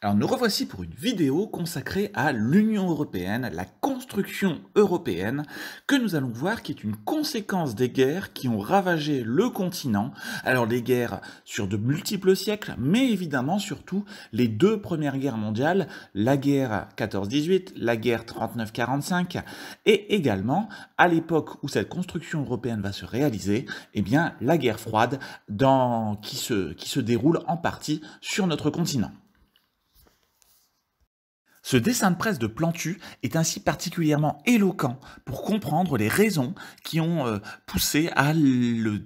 Alors nous revoici pour une vidéo consacrée à l'Union européenne, la construction européenne, que nous allons voir qui est une conséquence des guerres qui ont ravagé le continent. Alors des guerres sur de multiples siècles, mais évidemment surtout les deux premières guerres mondiales, la guerre 14-18, la guerre 39-45, et également à l'époque où cette construction européenne va se réaliser, eh bien la guerre froide qui se déroule en partie sur notre continent. Ce dessin de presse de Plantu est ainsi particulièrement éloquent pour comprendre les raisons qui ont euh, poussé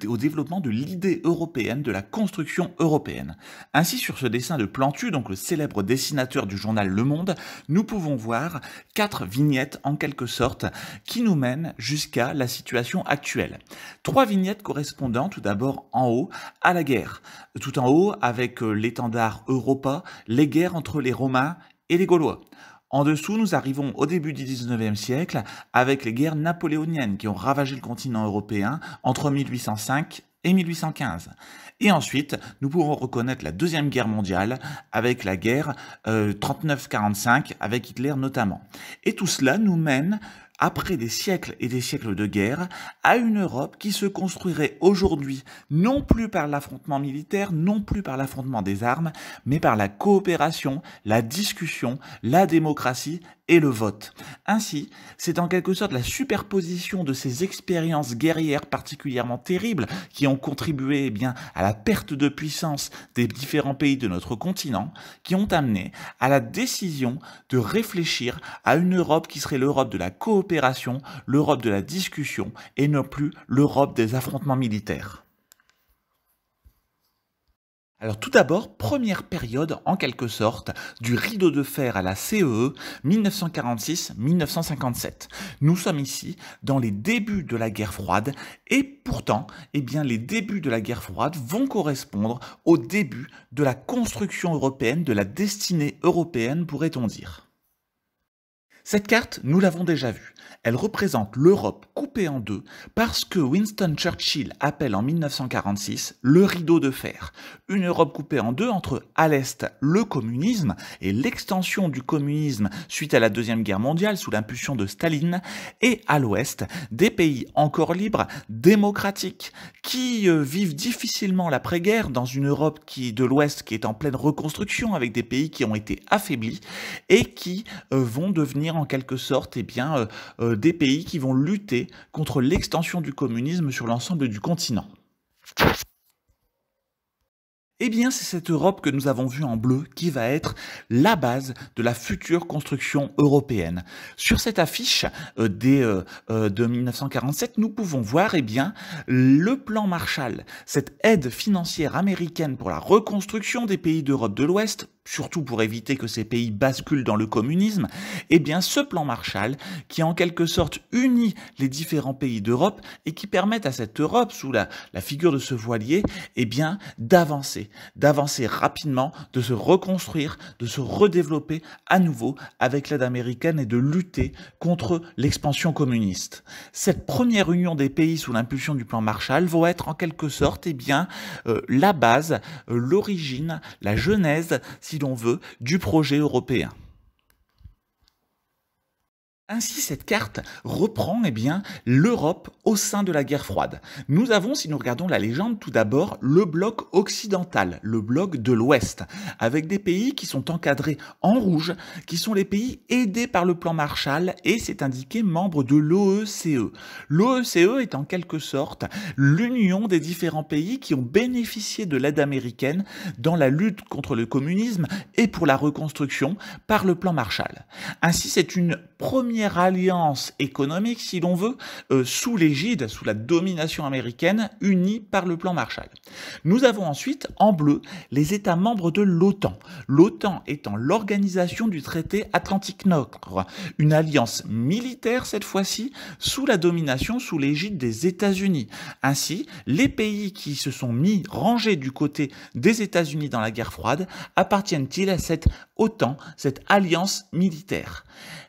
au développement de l'idée européenne, de la construction européenne. Ainsi, sur ce dessin de Plantu, donc le célèbre dessinateur du journal Le Monde, nous pouvons voir quatre vignettes en quelque sorte qui nous mènent jusqu'à la situation actuelle. Trois vignettes correspondant tout d'abord en haut à la guerre. Tout en haut avec euh, l'étendard Europa, les guerres entre les Romains et les Gaulois. En dessous, nous arrivons au début du 19e siècle avec les guerres napoléoniennes qui ont ravagé le continent européen entre 1805 et 1815. Et ensuite, nous pourrons reconnaître la Deuxième Guerre mondiale avec la guerre 39-45 euh, avec Hitler notamment. Et tout cela nous mène après des siècles et des siècles de guerre, à une Europe qui se construirait aujourd'hui non plus par l'affrontement militaire, non plus par l'affrontement des armes, mais par la coopération, la discussion, la démocratie et le vote. Ainsi, c'est en quelque sorte la superposition de ces expériences guerrières particulièrement terribles qui ont contribué eh à la perte de puissance des différents pays de notre continent qui ont amené à la décision de réfléchir à une Europe qui serait l'Europe de la coopération l'Europe de la discussion et non plus l'Europe des affrontements militaires. Alors tout d'abord, première période en quelque sorte du rideau de fer à la CEE 1946-1957. Nous sommes ici dans les débuts de la guerre froide et pourtant, eh bien les débuts de la guerre froide vont correspondre au début de la construction européenne, de la destinée européenne pourrait-on dire. Cette carte, nous l'avons déjà vue. Elle représente l'Europe coupée en deux parce que Winston Churchill appelle en 1946 le rideau de fer. Une Europe coupée en deux entre à l'Est le communisme et l'extension du communisme suite à la Deuxième Guerre mondiale sous l'impulsion de Staline et à l'Ouest des pays encore libres, démocratiques, qui euh, vivent difficilement l'après-guerre dans une Europe qui de l'Ouest qui est en pleine reconstruction avec des pays qui ont été affaiblis et qui euh, vont devenir en quelque sorte eh bien, euh, euh, des pays qui vont lutter contre l'extension du communisme sur l'ensemble du continent. Eh bien, c'est cette Europe que nous avons vue en bleu qui va être la base de la future construction européenne. Sur cette affiche euh, de 1947, nous pouvons voir eh le plan Marshall, cette aide financière américaine pour la reconstruction des pays d'Europe de l'Ouest surtout pour éviter que ces pays basculent dans le communisme, eh bien ce plan Marshall, qui en quelque sorte unit les différents pays d'Europe et qui permet à cette Europe, sous la, figure de ce voilier, eh bien d'avancer, d'avancer rapidement, de se reconstruire, de se redévelopper à nouveau avec l'aide américaine et de lutter contre l'expansion communiste. Cette première union des pays sous l'impulsion du plan Marshall va être en quelque sorte eh bien, euh, la base, euh, l'origine, la genèse, si l'on veut, du projet européen. Ainsi, cette carte reprend eh bien l'Europe au sein de la guerre froide. Nous avons, si nous regardons la légende, tout d'abord le bloc occidental, le bloc de l'Ouest, avec des pays qui sont encadrés en rouge, qui sont les pays aidés par le plan Marshall et c'est indiqué membre de l'OECE. L'OECE est en quelque sorte l'union des différents pays qui ont bénéficié de l'aide américaine dans la lutte contre le communisme et pour la reconstruction par le plan Marshall. Ainsi, c'est une première alliance économique, si l'on veut, euh, sous l'égide, sous la domination américaine, unie par le plan Marshall. Nous avons ensuite, en bleu, les États membres de l'OTAN. L'OTAN étant l'organisation du traité Atlantique Nord, une alliance militaire cette fois-ci, sous la domination, sous l'égide des États-Unis. Ainsi, les pays qui se sont mis rangés du côté des États-Unis dans la guerre froide appartiennent-ils à cette OTAN, cette alliance militaire?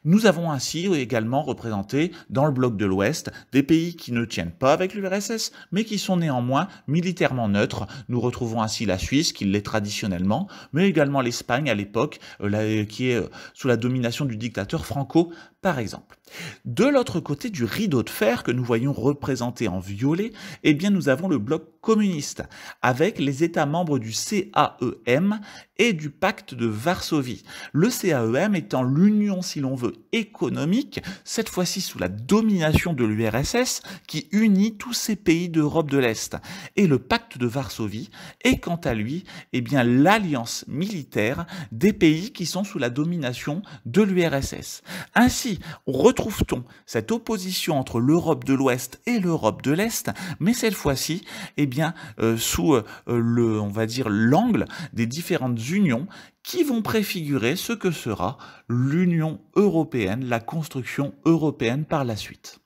Nous avons ainsi également représentés dans le bloc de l'Ouest des pays qui ne tiennent pas avec l'URSS, mais qui sont néanmoins militairement neutres. Nous retrouvons ainsi la Suisse, qui l'est traditionnellement, mais également l'Espagne à l'époque, euh, qui est euh, sous la domination du dictateur Franco, par exemple. De l'autre côté du rideau de fer que nous voyons représenté en violet, eh bien nous avons le bloc communiste, avec les États membres du CAEM et du pacte de Varsovie. Le CAEM étant l'union, si l'on veut, économique, cette fois-ci sous la domination de l'URSS, qui unit tous ces pays d'Europe de l'Est. Et le pacte de Varsovie est quant à lui, eh l'alliance militaire des pays qui sont sous la domination de l'URSS. Ainsi, retrouve-t-on cette opposition entre l'Europe de l'Ouest et l'Europe de l'Est, mais cette fois-ci, eh bien, euh, sous euh, le, on va dire, l'angle des différentes unions qui vont préfigurer ce que sera l'Union européenne, la construction européenne par la suite.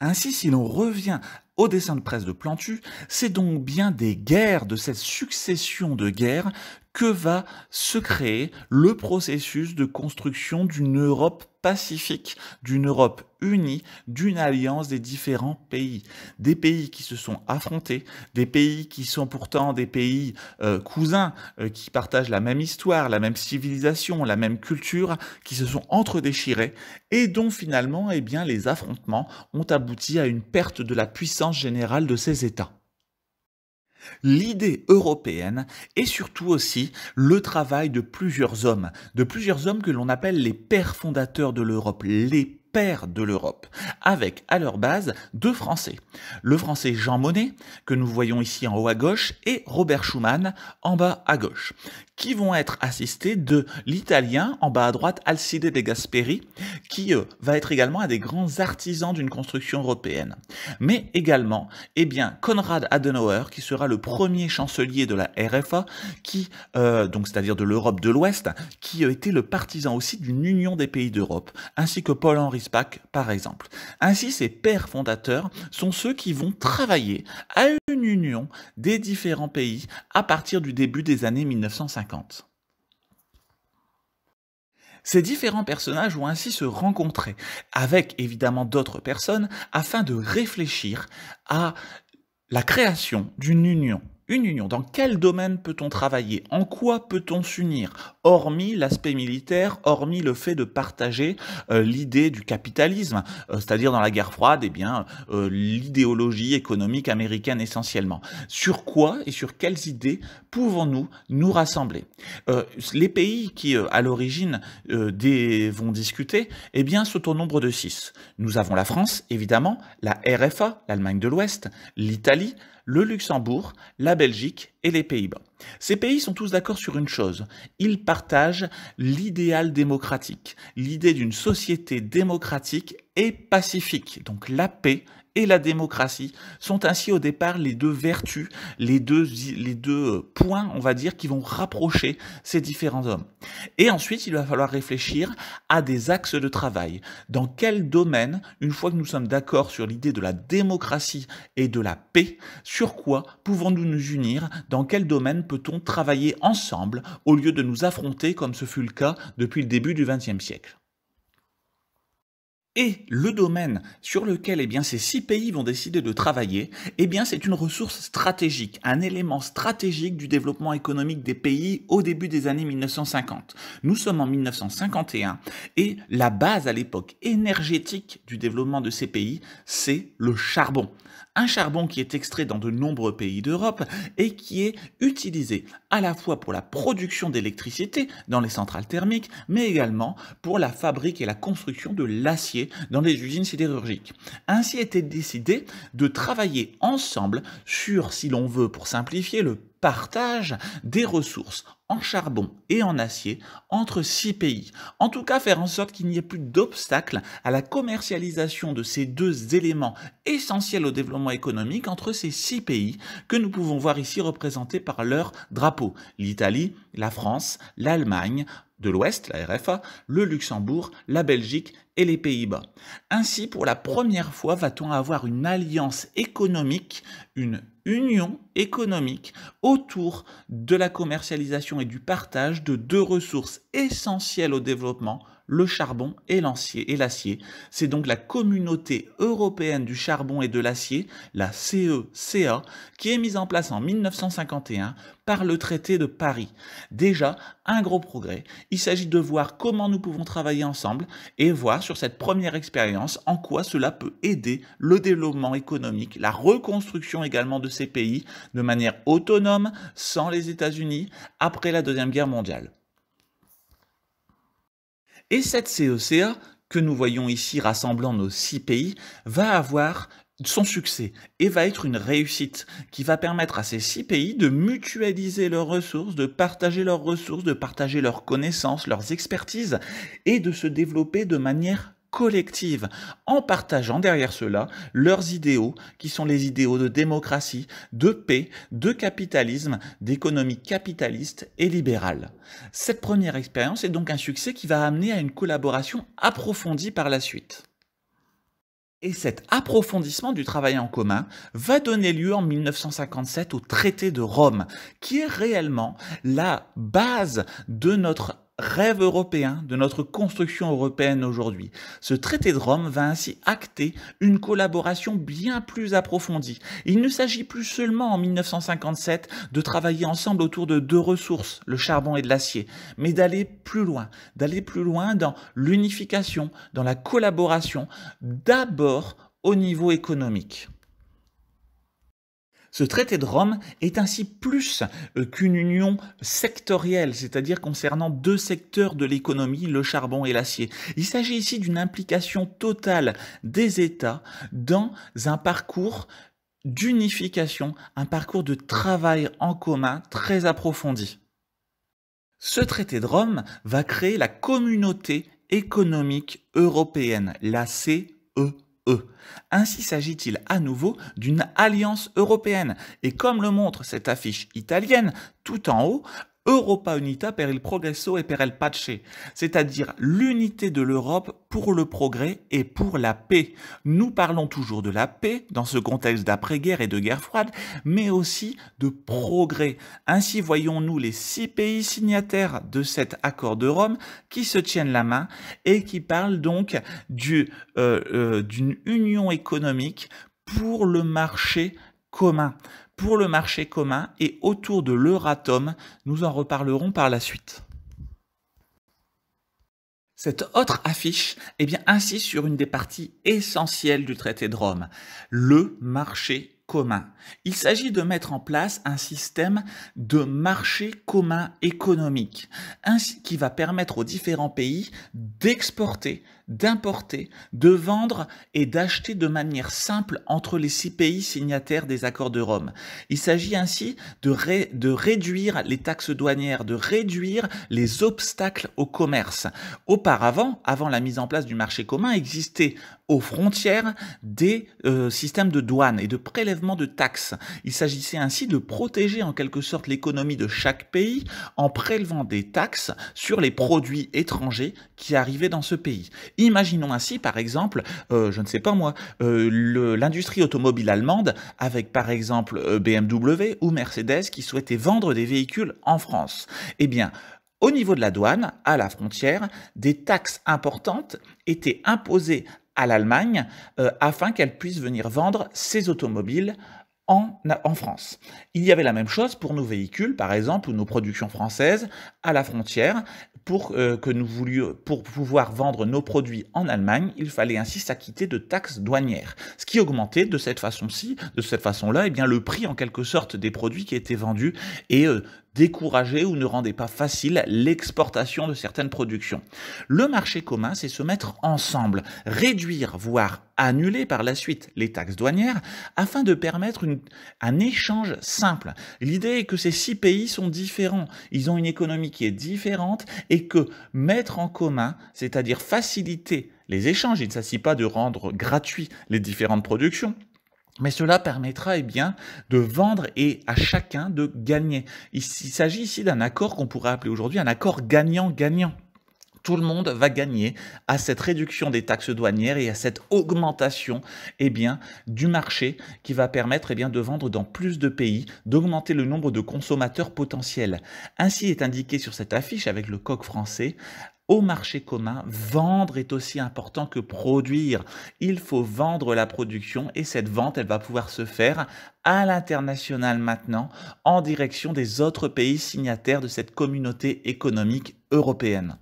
Ainsi, si l'on revient au dessin de presse de Plantu, c'est donc bien des guerres, de cette succession de guerres, que va se créer le processus de construction d'une Europe pacifique, d'une Europe unie, d'une alliance des différents pays. Des pays qui se sont affrontés, des pays qui sont pourtant des pays euh, cousins, euh, qui partagent la même histoire, la même civilisation, la même culture, qui se sont entre-déchirés et dont finalement eh bien, les affrontements ont abouti à une perte de la puissance générale de ces États l'idée européenne et surtout aussi le travail de plusieurs hommes, de plusieurs hommes que l'on appelle les pères fondateurs de l'Europe, les pères de l'Europe, avec à leur base deux Français. Le Français Jean Monnet, que nous voyons ici en haut à gauche, et Robert Schuman en bas à gauche, qui vont être assistés de l'Italien en bas à droite, Alcide de Gasperi, qui euh, va être également un des grands artisans d'une construction européenne. Mais également, eh bien, Konrad Adenauer, qui sera le premier chancelier de la RFA, qui, euh, donc c'est-à-dire de l'Europe de l'Ouest, qui euh, était le partisan aussi d'une union des pays d'Europe, ainsi que Paul-Henri Spack, par exemple. Ainsi, ces pères fondateurs sont ceux qui vont travailler à une union des différents pays à partir du début des années 1950. Ces différents personnages vont ainsi se rencontrer avec évidemment d'autres personnes afin de réfléchir à la création d'une union une union, dans quel domaine peut-on travailler? En quoi peut-on s'unir? Hormis l'aspect militaire, hormis le fait de partager euh, l'idée du capitalisme, euh, c'est-à-dire dans la guerre froide, eh bien euh, l'idéologie économique américaine essentiellement. Sur quoi et sur quelles idées pouvons-nous nous rassembler? Les pays qui à l'origine vont discuter, eh bien sont au nombre de six. Nous avons la France, évidemment, la RFA, l'Allemagne de l'Ouest, l'Italie, le Luxembourg, la Belgique et les Pays-Bas. Ces pays sont tous d'accord sur une chose, ils partagent l'idéal démocratique, l'idée d'une société démocratique et pacifique, donc la paix et la démocratie sont ainsi au départ les deux vertus, les deux, euh, points, on va dire, qui vont rapprocher ces différents hommes. Et ensuite, il va falloir réfléchir à des axes de travail. Dans quel domaine, une fois que nous sommes d'accord sur l'idée de la démocratie et de la paix, sur quoi pouvons-nous nous unir? Dans quel domaine peut-on travailler ensemble au lieu de nous affronter comme ce fut le cas depuis le début du XXe siècle? Et le domaine sur lequel eh bien, ces six pays vont décider de travailler, eh c'est une ressource stratégique, un élément stratégique du développement économique des pays au début des années 1950. Nous sommes en 1951 et la base à l'époque énergétique du développement de ces pays, c'est le charbon un charbon qui est extrait dans de nombreux pays d'Europe et qui est utilisé à la fois pour la production d'électricité dans les centrales thermiques, mais également pour la fabrique et la construction de l'acier dans les usines sidérurgiques. Ainsi été décidé de travailler ensemble sur, si l'on veut pour simplifier, le partage des ressources en charbon et en acier entre six pays. En tout cas, faire en sorte qu'il n'y ait plus d'obstacles à la commercialisation de ces deux éléments essentiels au développement économique entre ces six pays que nous pouvons voir ici représentés par leur drapeau. L'Italie, la France, l'Allemagne, de l'Ouest, la RFA, le Luxembourg, la Belgique et les Pays-Bas. Ainsi, pour la première fois, va-t-on avoir une alliance économique, une union économique autour de la commercialisation et du partage de deux ressources essentielles au développement, le charbon et l'acier. C'est donc la communauté européenne du charbon et de l'acier, la CECA, qui est mise en place en 1951 par le traité de Paris. Déjà, un gros progrès. Il s'agit de voir comment nous pouvons travailler ensemble et voir sur cette première expérience en quoi cela peut aider le développement économique, la reconstruction également de ces pays de manière autonome, sans les États-Unis, après la Deuxième Guerre mondiale. Et cette CECA, que nous voyons ici rassemblant nos six pays, va avoir son succès et va être une réussite qui va permettre à ces six pays de mutualiser leurs ressources, de partager leurs ressources, de partager leurs connaissances, leurs expertises et de se développer de manière collective en partageant derrière cela leurs idéaux qui sont les idéaux de démocratie, de paix, de capitalisme, d'économie capitaliste et libérale. Cette première expérience est donc un succès qui va amener à une collaboration approfondie par la suite. Et cet approfondissement du travail en commun va donner lieu en 1957 au traité de Rome, qui est réellement la base de notre rêve européen de notre construction européenne aujourd'hui. Ce traité de Rome va ainsi acter une collaboration bien plus approfondie. Il ne s'agit plus seulement en 1957 de travailler ensemble autour de deux ressources, le charbon et de l'acier, mais d'aller plus loin, d'aller plus loin dans l'unification, dans la collaboration, d'abord au niveau économique. Ce traité de Rome est ainsi plus euh, qu'une union sectorielle, c'est-à-dire concernant deux secteurs de l'économie, le charbon et l'acier. Il s'agit ici d'une implication totale des États dans un parcours d'unification, un parcours de travail en commun très approfondi. Ce traité de Rome va créer la communauté économique européenne, la Ainsi s'agit-il à nouveau d'une alliance européenne. Et comme le montre cette affiche italienne, tout en haut, Europa Unita per il progresso e per il pace, c'est-à-dire l'unité de l'Europe pour le progrès et pour la paix. Nous parlons toujours de la paix dans ce contexte d'après-guerre et de guerre froide, mais aussi de progrès. Ainsi voyons-nous les six pays signataires de cet accord de Rome qui se tiennent la main et qui parlent donc euh, euh, d'une union économique pour le marché commun pour le marché commun et autour de l'Euratom. Nous en reparlerons par la suite. Cette autre affiche eh bien, insiste sur une des parties essentielles du traité de Rome, le marché commun. Il s'agit de mettre en place un système de marché commun économique, qui va permettre aux différents pays d'exporter, d'importer, de vendre et d'acheter de manière simple entre les six pays signataires des accords de Rome. Il s'agit ainsi de, réduire les taxes douanières, de réduire les obstacles au commerce. Auparavant, avant la mise en place du marché commun, existait aux frontières des euh, systèmes de douane et de prélèvement de taxes. Il s'agissait ainsi de protéger en quelque sorte l'économie de chaque pays en prélevant des taxes sur les produits étrangers qui arrivaient dans ce pays. Imaginons ainsi par exemple, euh, je ne sais pas moi, euh, l'industrie automobile allemande avec par exemple BMW ou Mercedes qui souhaitaient vendre des véhicules en France. Eh bien, au niveau de la douane, à la frontière, des taxes importantes étaient imposées à l'Allemagne euh, afin qu'elle puisse venir vendre ses automobiles en, France. Il y avait la même chose pour nos véhicules, par exemple, ou nos productions françaises à la frontière. Pour, euh, que nous voulions, pour pouvoir vendre nos produits en Allemagne, il fallait ainsi s'acquitter de taxes douanières, ce qui augmentait de cette façon-ci, de cette façon-là, eh bien le prix en quelque sorte des produits qui étaient vendus et euh, décourager ou ne rendait pas facile l'exportation de certaines productions. Le marché commun, c'est se mettre ensemble, réduire, voire annuler par la suite les taxes douanières afin de permettre un échange simple. L'idée est que ces six pays sont différents, ils ont une économie qui est différente et que mettre en commun, c'est-à-dire faciliter les échanges, il ne s'agit pas de rendre gratuits les différentes productions, mais cela permettra eh de vendre et à chacun de gagner. Il, s'agit ici d'un accord qu'on pourrait appeler aujourd'hui un accord gagnant-gagnant. tout le monde va gagner à cette réduction des taxes douanières et à cette augmentation eh du marché qui va permettre eh de vendre dans plus de pays, d'augmenter le nombre de consommateurs potentiels. Ainsi est indiqué sur cette affiche avec le coq français au marché commun, vendre est aussi important que produire. Il faut vendre la production et cette vente, elle va pouvoir se faire à l'international maintenant en direction des autres pays signataires de cette communauté économique européenne.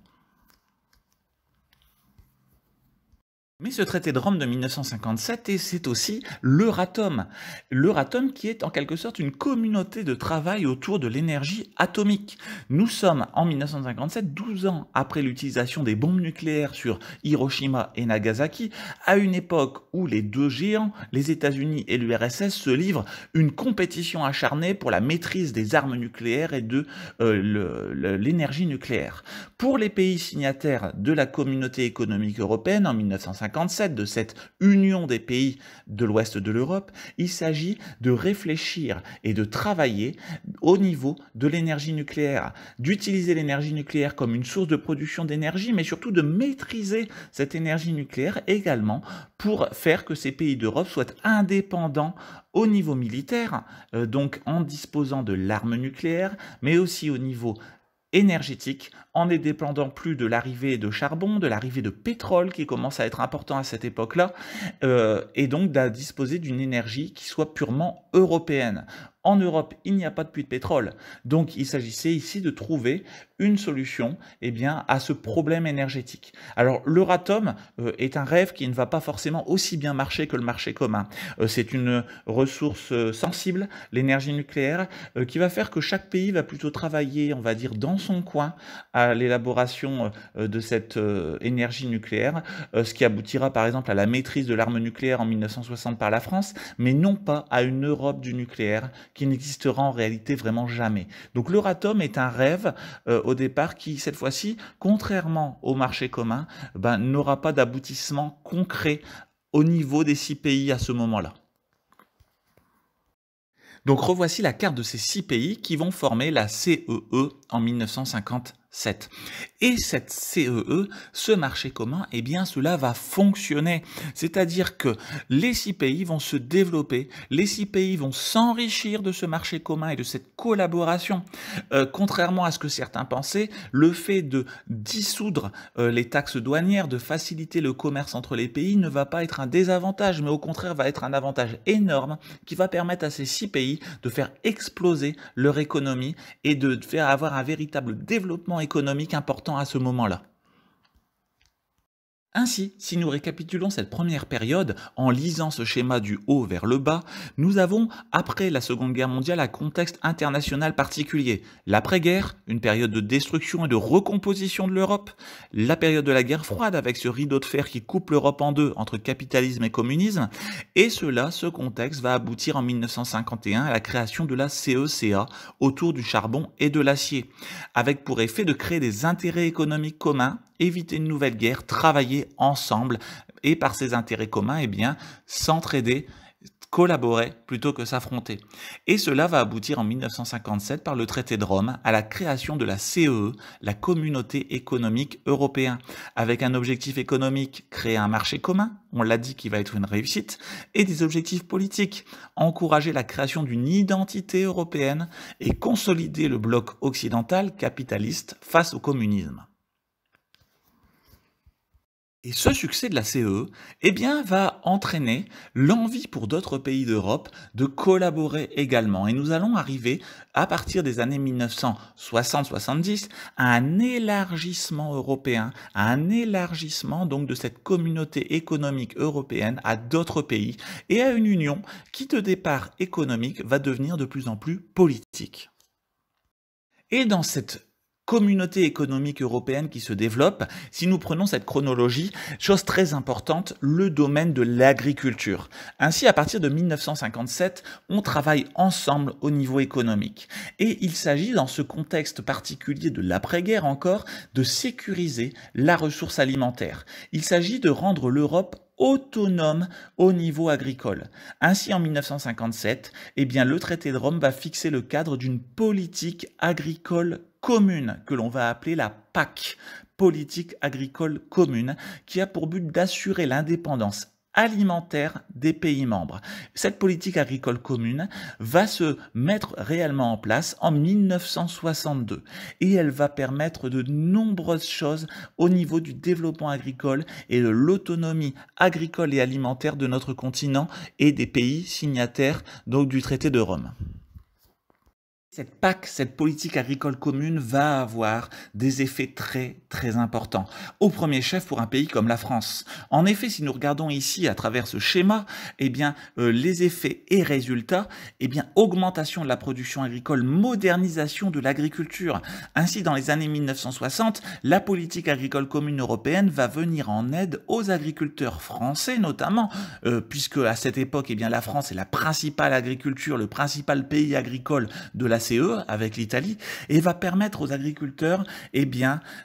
Mais ce traité de Rome de 1957, et c'est aussi l'Euratom. L'Euratom qui est en quelque sorte une communauté de travail autour de l'énergie atomique. Nous sommes en 1957, 12 ans après l'utilisation des bombes nucléaires sur Hiroshima et Nagasaki, à une époque où les deux géants, les États-Unis et l'URSS, se livrent une compétition acharnée pour la maîtrise des armes nucléaires et de euh, l'énergie nucléaire. Pour les pays signataires de la communauté économique européenne en 1957, de cette union des pays de l'ouest de l'Europe, il s'agit de réfléchir et de travailler au niveau de l'énergie nucléaire, d'utiliser l'énergie nucléaire comme une source de production d'énergie, mais surtout de maîtriser cette énergie nucléaire également pour faire que ces pays d'Europe soient indépendants au niveau militaire, euh, donc en disposant de l'arme nucléaire, mais aussi au niveau énergétique en ne dépendant plus de l'arrivée de charbon, de l'arrivée de pétrole qui commence à être important à cette époque-là, euh, et donc de disposer d'une énergie qui soit purement européenne. En Europe, il n'y a pas de puits de pétrole. Donc, il s'agissait ici de trouver une solution eh bien, à ce problème énergétique. Alors, l'Euratom euh, est un rêve qui ne va pas forcément aussi bien marcher que le marché commun. Euh, c'est une ressource euh, sensible, l'énergie nucléaire, qui va faire que chaque pays va plutôt travailler, on va dire, dans son coin à l'élaboration de cette énergie nucléaire, ce qui aboutira par exemple à la maîtrise de l'arme nucléaire en 1960 par la France, mais non pas à une Europe du nucléaire qui n'existera en réalité vraiment jamais. Donc l'euratom est un rêve euh, au départ qui, cette fois-ci, contrairement au marché commun, ben, n'aura pas d'aboutissement concret au niveau des six pays à ce moment-là. Donc revoici la carte de ces six pays qui vont former la CEE en 1951. Et cette CEE, ce marché commun, eh bien cela va fonctionner. C'est-à-dire que les six pays vont se développer, les six pays vont s'enrichir de ce marché commun et de cette collaboration. Euh, contrairement à ce que certains pensaient, le fait de dissoudre euh, les taxes douanières, de faciliter le commerce entre les pays ne va pas être un désavantage, mais au contraire va être un avantage énorme qui va permettre à ces six pays de faire exploser leur économie et de faire avoir un véritable développement économique important à ce moment-là. Ainsi, si nous récapitulons cette première période en lisant ce schéma du haut vers le bas, nous avons, après la Seconde Guerre mondiale, un contexte international particulier. L'après-guerre, une période de destruction et de recomposition de l'Europe, la période de la guerre froide avec ce rideau de fer qui coupe l'Europe en deux entre capitalisme et communisme, et cela, ce contexte va aboutir en 1951 à la création de la CECA autour du charbon et de l'acier, avec pour effet de créer des intérêts économiques communs éviter une nouvelle guerre, travailler ensemble et par ses intérêts communs, eh bien, s'entraider collaborer plutôt que s'affronter. Et cela va aboutir en 1957 par le traité de Rome à la création de la CEE, e, la communauté économique européenne, avec un objectif économique, créer un marché commun, on l'a dit qui va être une réussite, et des objectifs politiques, encourager la création d'une identité européenne et consolider le bloc occidental capitaliste face au communisme. Et ce succès de la CE, eh va entraîner l'envie pour d'autres pays d'Europe de collaborer également. Et nous allons arriver, à partir des années 1960-70, à un élargissement européen, à un élargissement donc de cette communauté économique européenne à d'autres pays et à une union qui, de départ économique, va devenir de plus en plus politique. Et dans cette communauté économique européenne qui se développe, si nous prenons cette chronologie, chose très importante, le domaine de l'agriculture. Ainsi, à partir de 1957, on travaille ensemble au niveau économique. Et il s'agit, dans ce contexte particulier de l'après-guerre encore, de sécuriser la ressource alimentaire. Il s'agit de rendre l'Europe autonome au niveau agricole. Ainsi, en 1957, eh bien, le traité de Rome va fixer le cadre d'une politique agricole commune que l'on va appeler la PAC, politique agricole commune, qui a pour but d'assurer l'indépendance alimentaire des pays membres. Cette politique agricole commune va se mettre réellement en place en 1962 et elle va permettre de nombreuses choses au niveau du développement agricole et de l'autonomie agricole et alimentaire de notre continent et des pays signataires du traité de Rome. Cette PAC, cette politique agricole commune, va avoir des effets très très importants. Au premier chef pour un pays comme la France. En effet, si nous regardons ici à travers ce schéma, eh bien, euh, les effets et résultats, eh bien, augmentation de la production agricole, modernisation de l'agriculture. Ainsi, dans les années 1960, la politique agricole commune européenne va venir en aide aux agriculteurs français, notamment, euh, puisque à cette époque, eh bien, la France est la principale agriculture, le principal pays agricole de la CE avec l'Italie et va permettre aux agriculteurs eh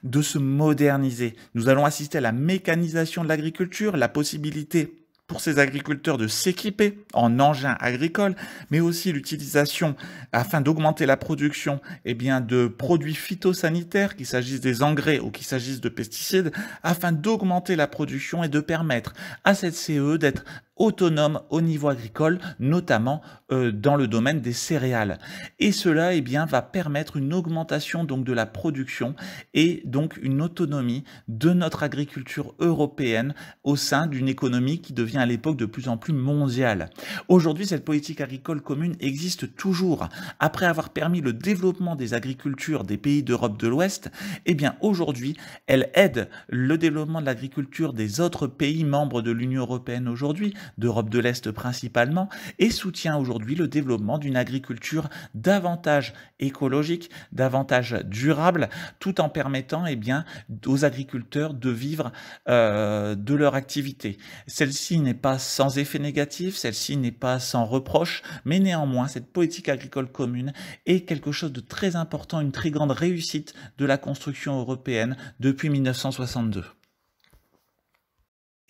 de se moderniser. Nous allons assister à la mécanisation de l'agriculture, la possibilité pour ces agriculteurs de s'équiper en engins agricoles, mais aussi l'utilisation, afin d'augmenter la production, eh bien, de produits phytosanitaires, qu'il s'agisse des engrais ou qu'il s'agisse de pesticides, afin d'augmenter la production et de permettre à cette CE d'être autonome au niveau agricole, notamment euh, dans le domaine des céréales. Et cela eh bien, va permettre une augmentation donc de la production et donc une autonomie de notre agriculture européenne au sein d'une économie qui devient à l'époque de plus en plus mondiale. Aujourd'hui, cette politique agricole commune existe toujours. Après avoir permis le développement des agricultures des pays d'Europe de l'Ouest, eh bien aujourd'hui, elle aide le développement de l'agriculture des autres pays membres de l'Union européenne aujourd'hui, d'Europe de l'Est principalement, et soutient aujourd'hui le développement d'une agriculture davantage écologique, davantage durable, tout en permettant eh bien, aux agriculteurs de vivre euh, de leur activité. Celle-ci n'est pas sans effet négatif, celle-ci n'est pas sans reproche, mais néanmoins, cette politique agricole commune est quelque chose de très important, une très grande réussite de la construction européenne depuis 1962.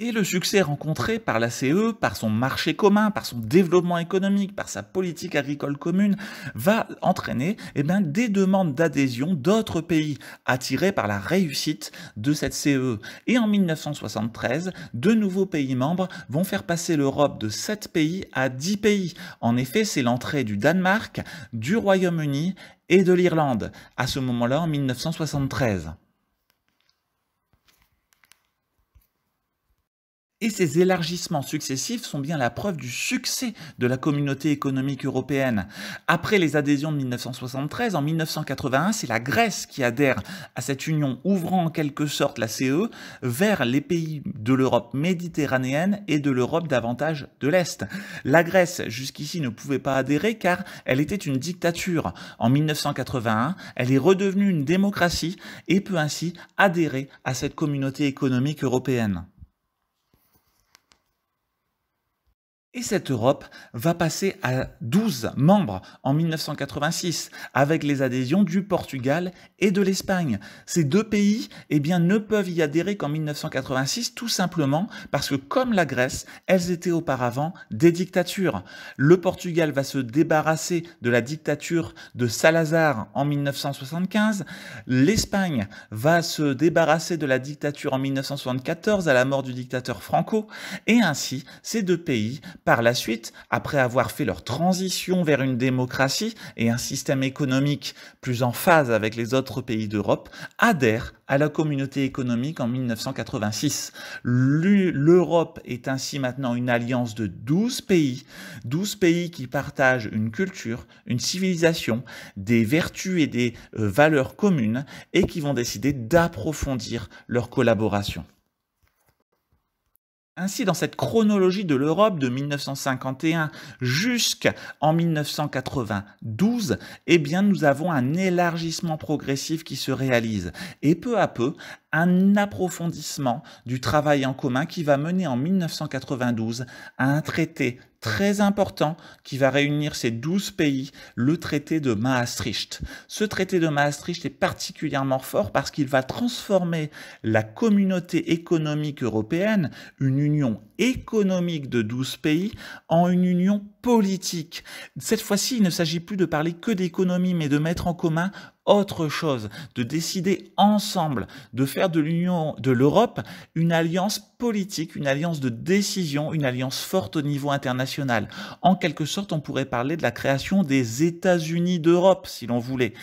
Et le succès rencontré par la CE, par son marché commun, par son développement économique, par sa politique agricole commune, va entraîner eh bien, des demandes d'adhésion d'autres pays attirés par la réussite de cette CE. Et en 1973, deux nouveaux pays membres vont faire passer l'Europe de 7 pays à 10 pays. En effet, c'est l'entrée du Danemark, du Royaume-Uni et de l'Irlande, à ce moment-là en 1973. Et ces élargissements successifs sont bien la preuve du succès de la communauté économique européenne. Après les adhésions de 1973, en 1981, c'est la Grèce qui adhère à cette union, ouvrant en quelque sorte la CE vers les pays de l'Europe méditerranéenne et de l'Europe davantage de l'Est. La Grèce, jusqu'ici, ne pouvait pas adhérer car elle était une dictature. En 1981, elle est redevenue une démocratie et peut ainsi adhérer à cette communauté économique européenne. Et cette Europe va passer à 12 membres en 1986, avec les adhésions du Portugal et de l'Espagne. Ces deux pays eh bien, ne peuvent y adhérer qu'en 1986, tout simplement parce que, comme la Grèce, elles étaient auparavant des dictatures. Le Portugal va se débarrasser de la dictature de Salazar en 1975. L'Espagne va se débarrasser de la dictature en 1974 à la mort du dictateur Franco. Et ainsi, ces deux pays par la suite, après avoir fait leur transition vers une démocratie et un système économique plus en phase avec les autres pays d'Europe, adhèrent à la communauté économique en 1986. L'Europe est ainsi maintenant une alliance de 12 pays, 12 pays qui partagent une culture, une civilisation, des vertus et des euh, valeurs communes et qui vont décider d'approfondir leur collaboration. Ainsi, dans cette chronologie de l'Europe de 1951 jusqu'en 1992, eh nous avons un élargissement progressif qui se réalise. Et peu à peu, un approfondissement du travail en commun qui va mener en 1992 à un traité très important qui va réunir ces 12 pays, le traité de Maastricht. Ce traité de Maastricht est particulièrement fort parce qu'il va transformer la communauté économique européenne, une union économique de 12 pays, en une union politique. Cette fois-ci, il ne s'agit plus de parler que d'économie, mais de mettre en commun autre chose, de décider ensemble de faire de l'Union, de l'Europe, une alliance politique, une alliance de décision, une alliance forte au niveau international. En quelque sorte, on pourrait parler de la création des États-Unis d'Europe, si l'on voulait.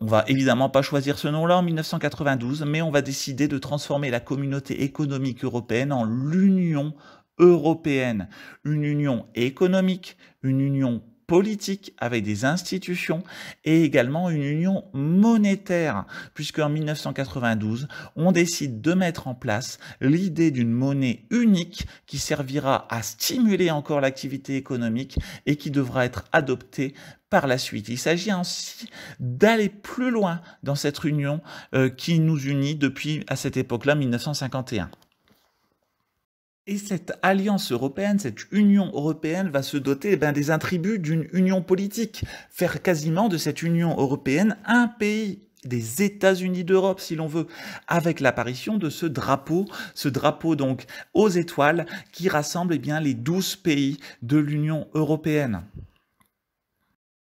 On va évidemment pas choisir ce nom-là en 1992, mais on va décider de transformer la communauté économique européenne en l'Union européenne. Une union économique, une union politique avec des institutions et également une union monétaire, puisqu'en 1992, on décide de mettre en place l'idée d'une monnaie unique qui servira à stimuler encore l'activité économique et qui devra être adoptée par la suite. Il s'agit ainsi d'aller plus loin dans cette union euh, qui nous unit depuis à cette époque-là, 1951. Et cette alliance européenne, cette Union européenne va se doter eh ben, des attributs d'une union politique, faire quasiment de cette Union européenne un pays des États-Unis d'Europe, si l'on veut, avec l'apparition de ce drapeau, ce drapeau donc aux étoiles qui rassemble eh bien, les douze pays de l'Union européenne.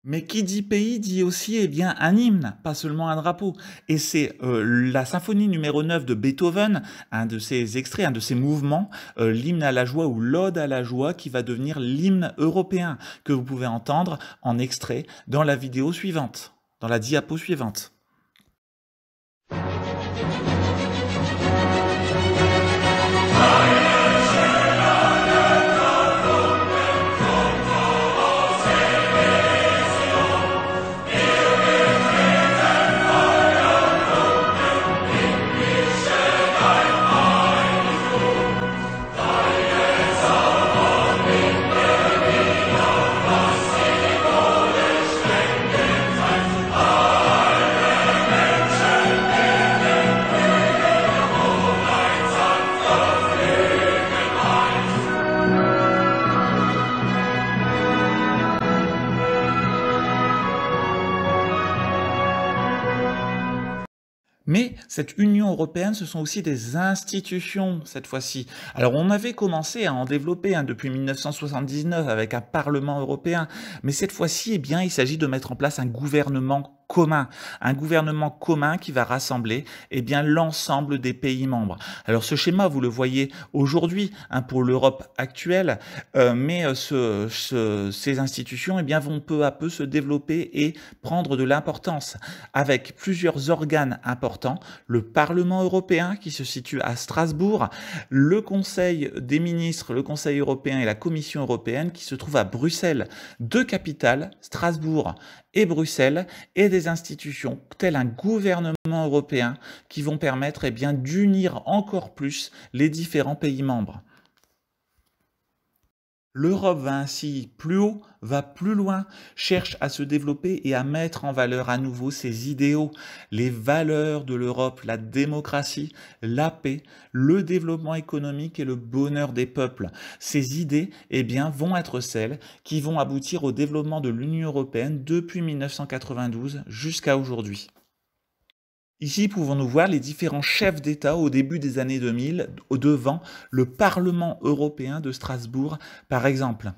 Mais qui dit pays dit aussi eh bien, un hymne, pas seulement un drapeau. Et c'est euh, la symphonie numéro 9 de Beethoven, un de ses extraits, un de ses mouvements, euh, l'hymne à la joie ou l'ode à la joie, qui va devenir l'hymne européen, que vous pouvez entendre en extrait dans la vidéo suivante, dans la diapo suivante. Mais cette Union européenne, ce sont aussi des institutions cette fois-ci. Alors on avait commencé à en développer hein, depuis 1979 avec un Parlement européen, mais cette fois-ci, eh bien, il s'agit de mettre en place un gouvernement commun, un gouvernement commun qui va rassembler eh bien l'ensemble des pays membres. Alors ce schéma, vous le voyez aujourd'hui hein, pour l'Europe actuelle, euh, mais euh, ce, ces institutions eh bien vont peu à peu se développer et prendre de l'importance avec plusieurs organes importants, le Parlement européen qui se situe à Strasbourg, le Conseil des ministres, le Conseil européen et la Commission européenne qui se trouvent à Bruxelles, deux capitales, Strasbourg et Bruxelles, et des institutions telles un gouvernement européen qui vont permettre eh d'unir encore plus les différents pays membres. L'Europe va ainsi plus haut, va plus loin, cherche à se développer et à mettre en valeur à nouveau ses idéaux, les valeurs de l'Europe, la démocratie, la paix, le développement économique et le bonheur des peuples. Ces idées, eh bien, vont être celles qui vont aboutir au développement de l'Union européenne depuis 1992 jusqu'à aujourd'hui. Ici, pouvons-nous voir les différents chefs d'État au début des années 2000 devant le Parlement européen de Strasbourg, par exemple.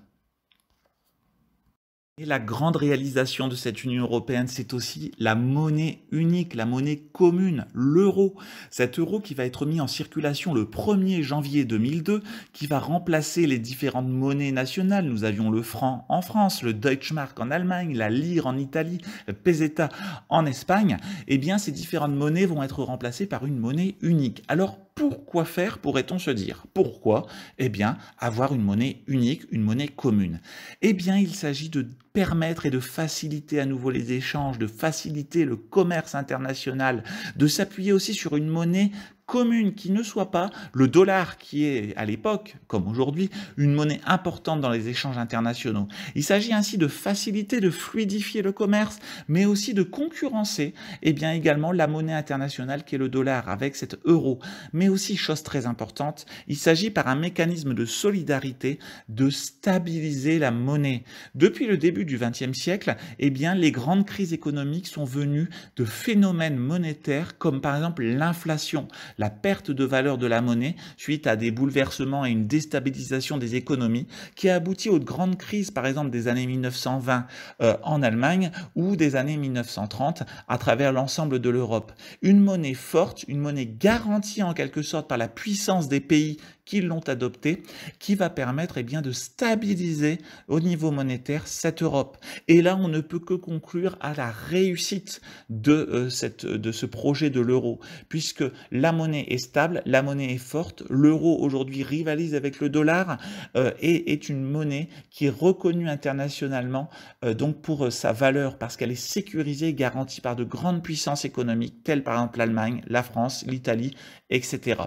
Et la grande réalisation de cette Union européenne, c'est aussi la monnaie unique, la monnaie commune, l'euro. Cet euro qui va être mis en circulation le 1er janvier 2002, qui va remplacer les différentes monnaies nationales. Nous avions le franc en France, le Deutschmark en Allemagne, la lire en Italie, le peseta en Espagne. Eh bien, ces différentes monnaies vont être remplacées par une monnaie unique. Alors, pourquoi faire, pourrait-on se dire Pourquoi Eh bien, avoir une monnaie unique, une monnaie commune? Eh bien, il s'agit de permettre et de faciliter à nouveau les échanges, de faciliter le commerce international, de s'appuyer aussi sur une monnaie commune qui ne soit pas le dollar qui est à l'époque, comme aujourd'hui, une monnaie importante dans les échanges internationaux. Il s'agit ainsi de faciliter, de fluidifier le commerce, mais aussi de concurrencer eh également la monnaie internationale qui est le dollar avec cet euro. Mais aussi, chose très importante, il s'agit par un mécanisme de solidarité de stabiliser la monnaie. Depuis le début du XXe siècle, eh les grandes crises économiques sont venues de phénomènes monétaires comme par exemple l'inflation la perte de valeur de la monnaie suite à des bouleversements et une déstabilisation des économies qui a abouti aux grandes crises, par exemple des années 1920 euh, en Allemagne ou des années 1930 à travers l'ensemble de l'Europe. Une monnaie forte, une monnaie garantie en quelque sorte par la puissance des pays qui l'ont adopté, qui va permettre eh bien, de stabiliser au niveau monétaire cette Europe. Et là, on ne peut que conclure à la réussite de, euh, cette, de ce projet de l'euro, puisque la monnaie est stable, la monnaie est forte, l'euro aujourd'hui rivalise avec le dollar euh, et est une monnaie qui est reconnue internationalement euh, donc pour sa valeur, parce qu'elle est sécurisée, garantie par de grandes puissances économiques, telles par exemple l'Allemagne, la France, l'Italie, etc.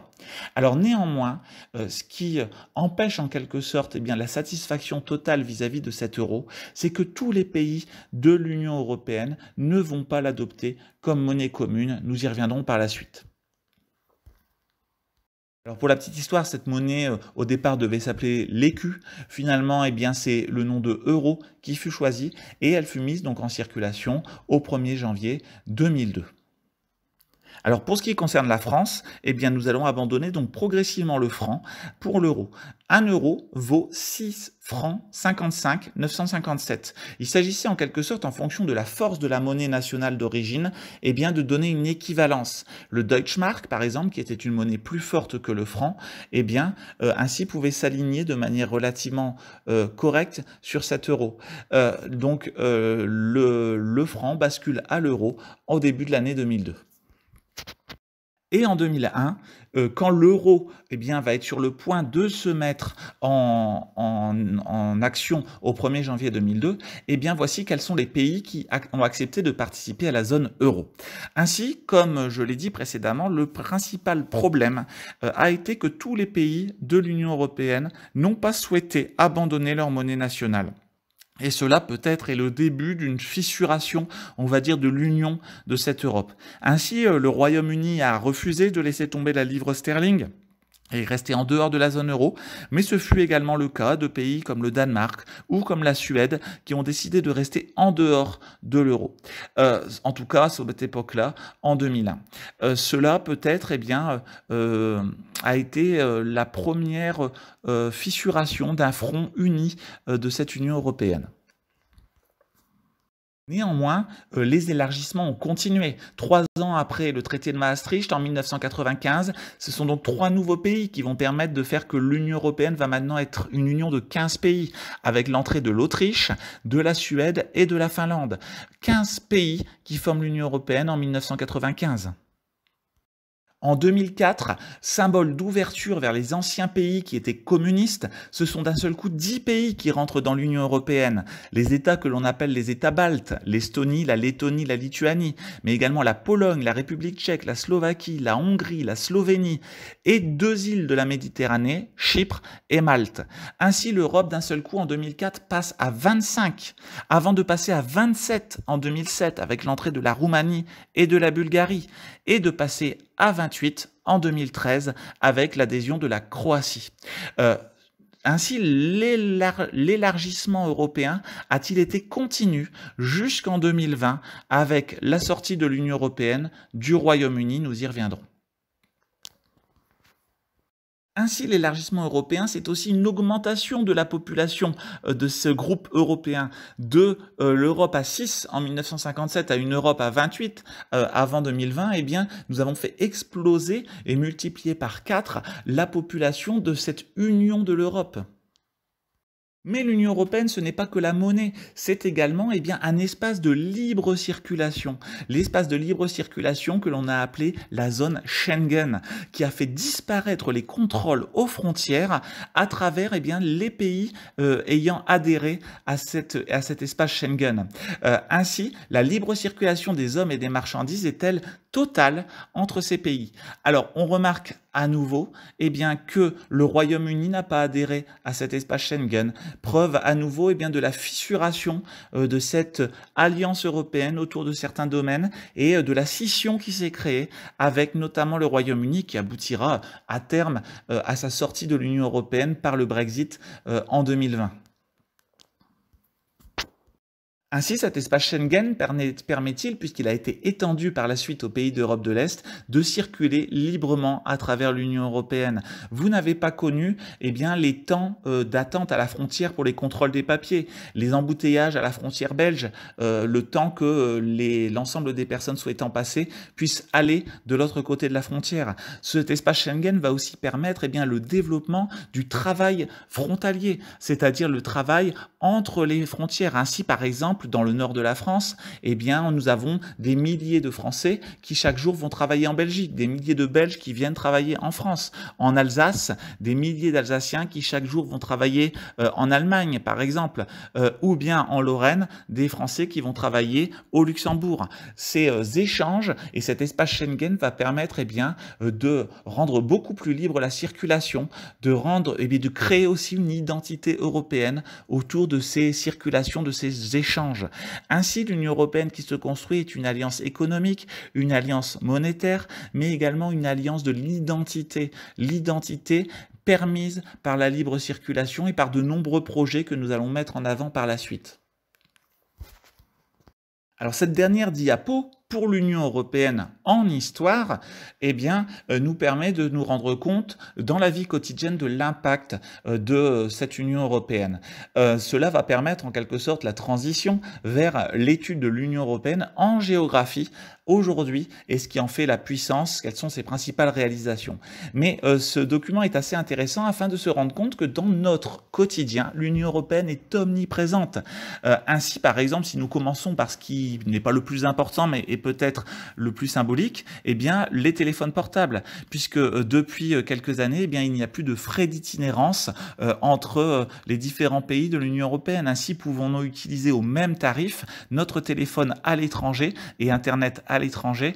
Alors néanmoins, euh, ce qui empêche en quelque sorte eh la satisfaction totale vis-à-vis de cet euro, c'est que tous les pays de l'Union européenne ne vont pas l'adopter comme monnaie commune. Nous y reviendrons par la suite. Alors pour la petite histoire, cette monnaie euh, au départ devait s'appeler l'écu. Finalement, eh c'est le nom de euro qui fut choisi et elle fut mise donc en circulation au 1er janvier 2002. Alors pour ce qui concerne la France, eh bien nous allons abandonner donc progressivement le franc pour l'euro. Un euro vaut 6 francs 55 957. Il s'agissait en quelque sorte en fonction de la force de la monnaie nationale d'origine, eh bien de donner une équivalence. Le Deutschmark par exemple, qui était une monnaie plus forte que le franc, eh bien euh, ainsi pouvait s'aligner de manière relativement euh, correcte sur cet euro. Euh, donc le, le franc bascule à l'euro au début de l'année 2002. Et en 2001, euh, quand l'euro eh va être sur le point de se mettre en, en, action au 1er janvier 2002, eh bien, voici quels sont les pays qui ont accepté de participer à la zone euro. Ainsi, comme je l'ai dit précédemment, le principal problème euh, a été que tous les pays de l'Union européenne n'ont pas souhaité abandonner leur monnaie nationale. Et cela peut-être est le début d'une fissuration, on va dire, de l'union de cette Europe. Ainsi, euh, le Royaume-Uni a refusé de laisser tomber la livre sterling et rester en dehors de la zone euro, mais ce fut également le cas de pays comme le Danemark ou comme la Suède qui ont décidé de rester en dehors de l'euro. Euh, en tout cas, à cette époque-là, en 2001. Euh, cela peut-être, eh bien, euh, a été la première fissuration d'un front uni de cette Union européenne. Néanmoins, euh, les élargissements ont continué. Trois ans après le traité de Maastricht en 1995, ce sont donc trois nouveaux pays qui vont permettre de faire que l'Union européenne va maintenant être une union de 15 pays, avec l'entrée de l'Autriche, de la Suède et de la Finlande. 15 pays qui forment l'Union européenne en 1995. En 2004, symbole d'ouverture vers les anciens pays qui étaient communistes, ce sont d'un seul coup dix pays qui rentrent dans l'Union européenne. Les États que l'on appelle les États baltes, l'Estonie, la Lettonie, la Lituanie, mais également la Pologne, la République tchèque, la Slovaquie, la Hongrie, la Slovénie et deux îles de la Méditerranée, Chypre et Malte. Ainsi, l'Europe d'un seul coup en 2004 passe à 25, avant de passer à 27 en 2007 avec l'entrée de la Roumanie et de la Bulgarie, et de passer à 28 en 2013 avec l'adhésion de la Croatie. Euh, ainsi, l'élargissement européen a-t-il été continu jusqu'en 2020 avec la sortie de l'Union européenne du Royaume-Uni? Nous y reviendrons. Ainsi, l'élargissement européen, c'est aussi une augmentation de la population euh, de ce groupe européen de euh, l'Europe à 6 en 1957 à une Europe à 28 euh, avant 2020. Eh bien, nous avons fait exploser et multiplier par 4 la population de cette union de l'Europe. Mais l'Union européenne, ce n'est pas que la monnaie, c'est également eh un espace de libre circulation. L'espace de libre circulation que l'on a appelé la zone Schengen, qui a fait disparaître les contrôles aux frontières à travers eh les pays euh, ayant adhéré à, cette, cet espace Schengen. Euh, ainsi, la libre circulation des hommes et des marchandises est-elle totale entre ces pays Alors, on remarque à nouveau eh bien, que le Royaume-Uni n'a pas adhéré à cet espace Schengen. Preuve à nouveau eh bien, de la fissuration euh, de cette alliance européenne autour de certains domaines et euh, de la scission qui s'est créée avec notamment le Royaume-Uni qui aboutira à terme euh, à sa sortie de l'Union européenne par le Brexit en 2020. Ainsi, cet espace Schengen permet-il, puisqu'il a été étendu par la suite aux pays d'Europe de l'Est, de circuler librement à travers l'Union européenne. Vous n'avez pas connu eh bien, les temps euh, d'attente à la frontière pour les contrôles des papiers, les embouteillages à la frontière belge, euh, le temps que euh, l'ensemble des personnes souhaitant passer puissent aller de l'autre côté de la frontière. Cet espace Schengen va aussi permettre eh bien, le développement du travail frontalier, c'est-à-dire le travail entre les frontières. Ainsi, par exemple, dans le nord de la France, eh bien, nous avons des milliers de Français qui chaque jour vont travailler en Belgique, des milliers de Belges qui viennent travailler en France. En Alsace, des milliers d'Alsaciens qui chaque jour vont travailler euh, en Allemagne, par exemple, euh, ou bien en Lorraine, des Français qui vont travailler au Luxembourg. Ces euh, échanges et cet espace Schengen va permettre eh bien, de rendre beaucoup plus libre la circulation, de rendre, eh bien, de créer aussi une identité européenne autour de ces circulations, de ces échanges ainsi, l'Union européenne qui se construit est une alliance économique, une alliance monétaire, mais également une alliance de l'identité. L'identité permise par la libre circulation et par de nombreux projets que nous allons mettre en avant par la suite. Alors cette dernière diapo pour l'Union européenne en histoire, eh bien, euh, nous permet de nous rendre compte dans la vie quotidienne de l'impact euh, de cette Union européenne. Euh, cela va permettre en quelque sorte la transition vers l'étude de l'Union européenne en géographie aujourd'hui et ce qui en fait la puissance, quelles sont ses principales réalisations. Mais ce document est assez intéressant afin de se rendre compte que dans notre quotidien, l'Union européenne est omniprésente. ainsi, par exemple, si nous commençons par ce qui n'est pas le plus important, mais peut-être le plus symbolique, eh bien, les téléphones portables, puisque euh, depuis euh, quelques années, eh bien, il n'y a plus de frais d'itinérance euh, entre les différents pays de l'Union européenne. Ainsi, pouvons-nous utiliser au même tarif notre téléphone à l'étranger et Internet à l'étranger,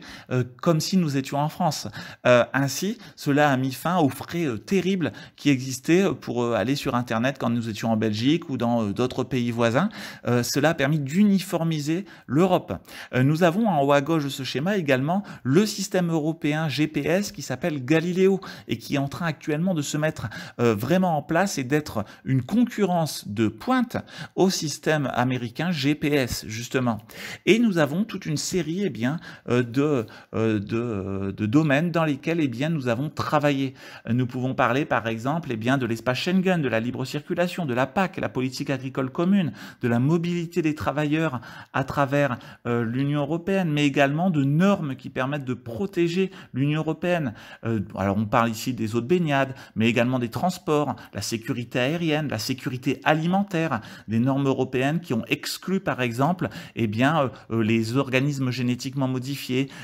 comme si nous étions en France. ainsi, cela a mis fin aux frais terribles qui existaient pour aller sur Internet quand nous étions en Belgique ou dans d'autres pays voisins. cela a permis d'uniformiser l'Europe. nous avons en haut à gauche de ce schéma également le système européen GPS qui s'appelle Galileo et qui est en train actuellement de se mettre euh, vraiment en place et d'être une concurrence de pointe au système américain GPS justement. Et nous avons toute une série eh bien, euh, de, euh, de, de, domaines dans lesquels eh bien, nous avons travaillé. Nous pouvons parler par exemple eh bien, de l'espace Schengen, de la libre circulation, de la PAC, la politique agricole commune, de la mobilité des travailleurs à travers l'Union européenne, mais également de normes qui permettent de protéger l'Union européenne. Euh, alors on parle ici des eaux de baignade, mais également des transports, la sécurité aérienne, la sécurité alimentaire, des normes européennes qui ont exclu par exemple eh bien, euh, euh, les organismes génétiquement modifiés,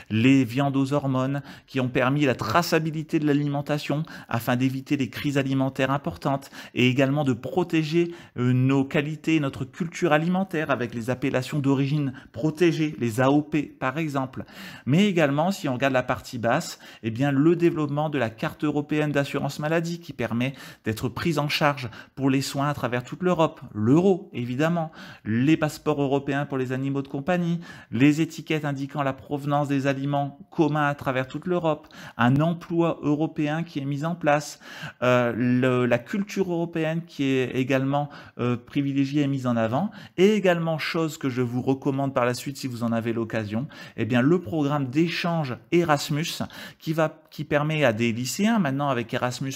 les viandes aux hormones, qui ont permis la traçabilité de l'alimentation afin d'éviter des crises alimentaires importantes et également de protéger nos qualités, notre culture alimentaire avec les appellations d'origine protégées, les AOP par exemple. Mais également, si on regarde la partie basse, eh bien, le développement de la carte européenne d'assurance maladie qui permet d'être prise en charge pour les soins à travers toute l'Europe, l'euro évidemment, les passeports européens pour les animaux de compagnie, les étiquettes indiquant la provenance des aliments communs à travers toute l'Europe, un emploi européen qui est mis en place, euh, la culture européenne qui est également euh, privilégiée et mise en avant, et également, chose que je vous recommande par la suite si vous en avez l'occasion, eh bien, le programme d'échange Erasmus qui va qui permet à des lycéens maintenant avec Erasmus+,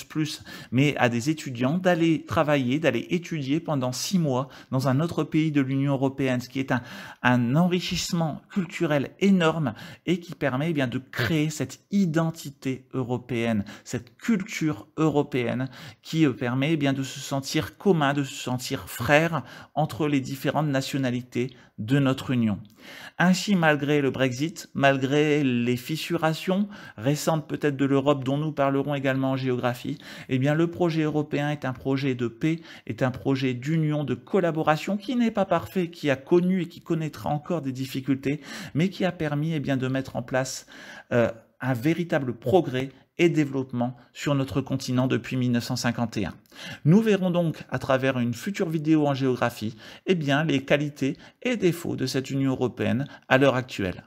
mais à des étudiants d'aller travailler, d'aller étudier pendant six mois dans un autre pays de l'Union européenne, ce qui est un, un enrichissement culturel énorme et qui permet eh bien de créer cette identité européenne, cette culture européenne qui euh, permet eh bien de se sentir commun, de se sentir frère entre les différentes nationalités de notre Union. Ainsi, malgré le Brexit, malgré les fissurations récentes peut-être de l'Europe dont nous parlerons également en géographie, eh bien le projet européen est un projet de paix, est un projet d'union, de collaboration qui n'est pas parfait, qui a connu et qui connaîtra encore des difficultés, mais qui a permis eh bien, de mettre en place euh, un véritable progrès et développement sur notre continent depuis 1951. Nous verrons donc à travers une future vidéo en géographie eh bien, les qualités et défauts de cette Union européenne à l'heure actuelle.